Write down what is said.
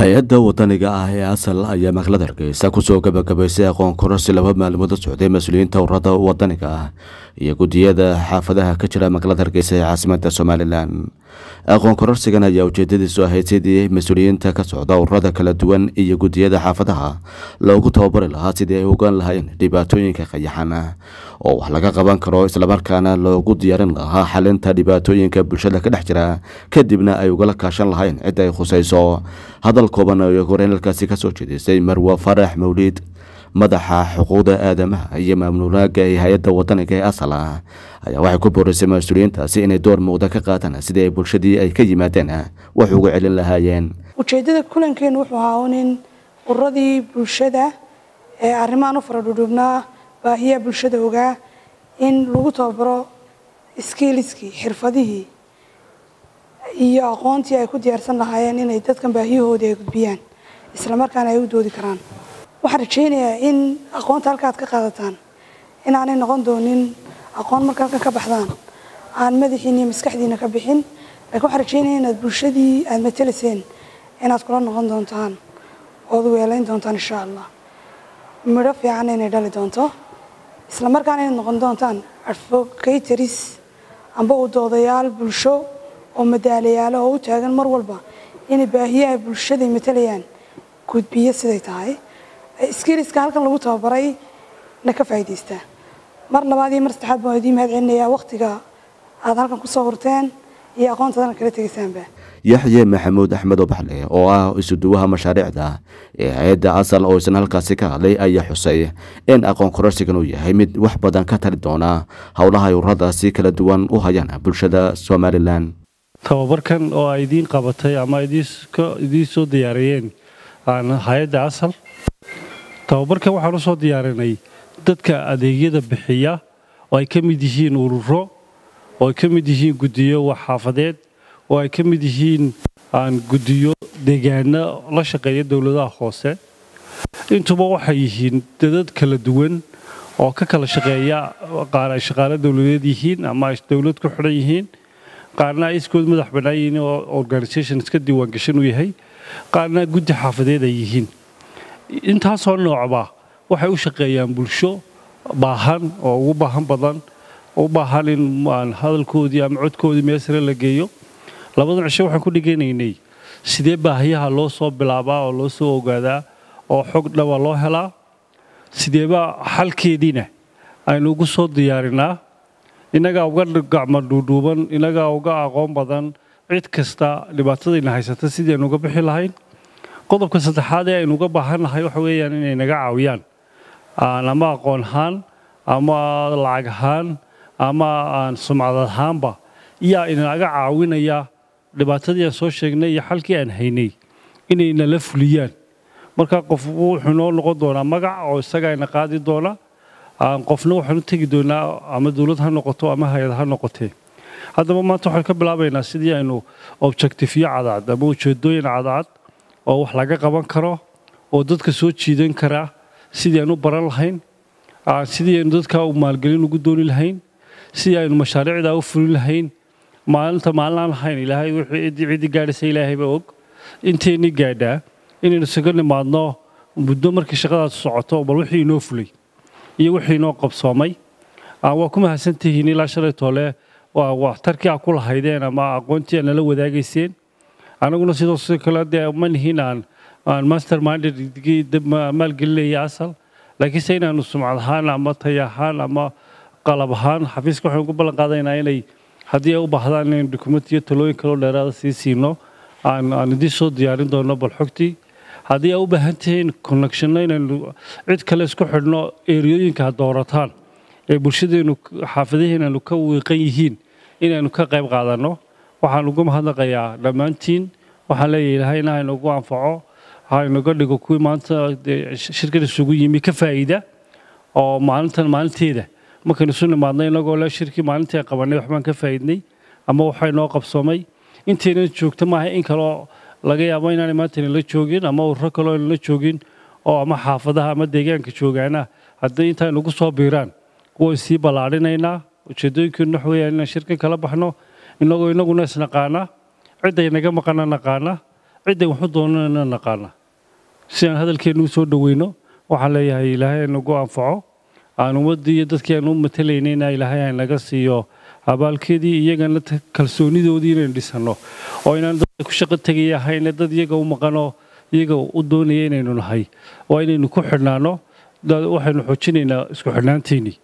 hay'adda wadaniga ah ee asal ayaa magaalada hargeysa ku soo gabagabaysay aqoon kororsi laba maalmood socday mas'uuliyiinta ururada wadaniga ah. Iyo guddiyada xaafadaha ka jira magaalada hargeysa ee caasimada somalilan aqoon kororsigan ayaa ujeedadiisu ahayd sidii mas'uuliyiinta ka socda ururada kala duwan iyo guddiyada xaafadaha loogu tababari lahaa sidii ay ogaan lahayn dhibaatooyinka qayaxan oo wax laga qaban karo islamarkaana loogu diyaarin lahaa xalinta dhibaatooyinka bulshada ka dhex jira kadibna ay ugala kaashan lahayn cidda ay khusayso. Hadal kooban oo horeen halkaasi ka soo jeedisay marwa farax mawliid madaxa xuquuqda aadamaha iyo maamulaaga ee hay'adda wadaniga ee asal ah. Ayaa waxay ku boorisay mas'uuliyiintaasi inay door muuqda ka qaataan sidii ay bulshadii ay ka yimaadeen wax uga celin lahaayeen. Ujeedada kulankeenu wuxuu ahaa un in ururadii bulshada ee arrimahan u fara dhudhubnaa baahiyaha bulshada ogaa in lagu tababaro skiiliskii xirfadihii iyo aqoontii ay ku diyaarsan lahaayeen inay dadkan baahiyahoodii ay gudbiyaan islamarkaana ay u doodi karaan waxaan rajaynayaa in aqoonta halka aad ka qaadataan. Inaanay noqon doonin aqoon marka halkan ka baxdaan. Aan madaxiina iyo maskaxdiina ka bixin. Laakiin waxaan rajaynaya inaad bulshadii aad matalayseen inaad kula noqon doontaan. Ood weelayn doontaan insha allah midho fiican inay dhali doonto. Islamarkaana inay noqon doontaan advocatories amba u doodayaal bulsho oo madaalayaalo oo u taagan mar walba. Inay baahiyaha bulshada ay matalayaan gudbiyo siday tahay skiliska halkan lagu tababaray na ka faa'iidaystaa mar labaad iyo mar saddexaad baan idiin mahad celinayaa waqtiga aad halkan ku soo hurteen iyo aqoontaadana kala tegaysaanba yaxye maxamuud axmed obaxle oo ah isuduwaha mashaariicda ee hay'adda asal oo isna halkaasi ka hadlay ayaa xusay in aqoon kororsigan uu yahay mid wax badan ka tari doona howlaha ay ururadaasi kala duwan u hayaan bulshada somalilan tababarkan oo ay idiin qabatay ama idiin soo diyaariyeen hay'adda asal tababarkan waxaan u soo diyaarinay dadka adeegyada bixiya oo ay ka mid yihiin ururo oo ay ka mid yihiin guddiyo waxxaafadeed oo ay ka mid yihiin guddiyo deegaano la shaqeeya dowladaha hoose. Intuba waxay yihiin dadad kala duwan oo ka kala shaqeeya qaar ay shaqaalo dowladeed yihiin ama ay dowlad ku xidhan yihiin. Qaarna ay iskood madax bannaan yihiin oo organisation iska diiwaangashan u yahay. Qaarna guddi xaafadeed ay yihiin intaasoo noocba waxay u shaqeeyaan bulsho baahan oo ugu baahan badan u baahan in hadalkoodii ama codkoodii meel sare la geeyo. Labadan cisho waxaan ku dhiganaynay sidee baahiyaha loo soo bilaabaa oo loo soo ogaadaa oo xog dhawa loo helaa? Sideeba xalkeediina aynu ugu soo diyaarinaa innagaa uga gacmo dhuudhuuban innagaa uga aqoon badan cid kasta dhibaatadayna haysata sidii aynu uga bixi lahayn qodobka saddexaad ee aynu uga baahan nahay waxa weeyaan inay naga caawiyaan. Ama aqoon ahaan ama lacag ahaan ama sumcad ahaanba yaa inaga caawinaya dhibaatadii aan soo sheegnay iyo xalkii aan haynay inay nala fuliyaan. Marka qof wuxuu noo noqon doonaa magac oo isagaa ina qaadi doona qofna waxaan u tegi doonaa ama dowlad ha noqoto ama hay'ad ha noqotee haddaba maanta waxaan ka bilaabaynaa sidii aynu objectifyo cadcad ama ujeedooyin cadcad oo wax laga qaban karo oo dadka soo jiidan karaa sidii aynu baran lahayn sidii aynu dadka maalgelin ugu dooni lahayn sidii aynu mashaariicdaa u fulin lahayn maalinta maalinaan lahayn ilaahay ciddii gaadhaysa ilaahayba og. Inteenni gaadhaa inaynu isaga nimaadno muddo markii shaqadaas socoto bal wixii inoo fulay iyo wixii inoo qabsoomay. Waa ku mahadsantihiin ilaa shalay toole. Waxtarkii aa ku lahaydeen ama aqoontii aa nala wadaagayseen anaguna sidoo kale dee ma nihiin aan aan master mindedgii maalgelinaya asal laakiinse inaanu sumcad ahaan ama tay ahaan ama qalab ahaan xafiiska waxaan ugu ballan qaadaynaa inay haddii ay u baahdaan inaynu dokumentiyo talooyin kaloo dheeraada sii siino aan aan idiin soo diyaarin doono bal xogtii haddii ay u baahan tihiin connectionno inaynu cid kale isku xidhno eriyooyinka ha doorataan ee bulshadeenu xaafadaheenanu ka wiiqan yihiin inaynu ka qayb qaadanno waxaan ugu mahadnaqayaa dhammaantiin. Waxaan leeyahay ilahayna ha inagu anfaco ha inaga dhigo kuwii maanta shirkada isugu yimi ka faa'iida oo maalintan maalinteeda. Markaynu isu nimaadnay inagoo le shirkii maalintii ay qabanay waxbaan ka faa'iidnay ama waxay noo qabsoomay. Intaynan joogta maaha in kaloo laga yaabo inaanay maanta inala joogin ama ururo kaloo inala joogin oo ama xaafadaha ama deegaanka joogaana. Haddii intaa inagu soo biiraan kuwan sii ballaadhinaynaa ujeedooyinkeenu wax weeyaan inaan shirkan kala baxno inagoo inaguna isnaqaana cidday naga maqana naqaana cidday waxu doonana naqaana si aan hadalkeennu u soo dhoweyno waxaan leeyahay ilaahay nagu anfaco aan ummaddii iyo dadkii aan u matalaynayna ilaahay ay naga siiyo abaalkeedii iyagana kalsoonidoodii inaynu dhisanno oo inaan dadka ku shaqo tegaya ahayne dad iyaga u maqanoo iyaga u doonaya inaynu nahay waa inaynu ku xidhnaanno waxaynu xoojinaynaa isku xidhnaanteennii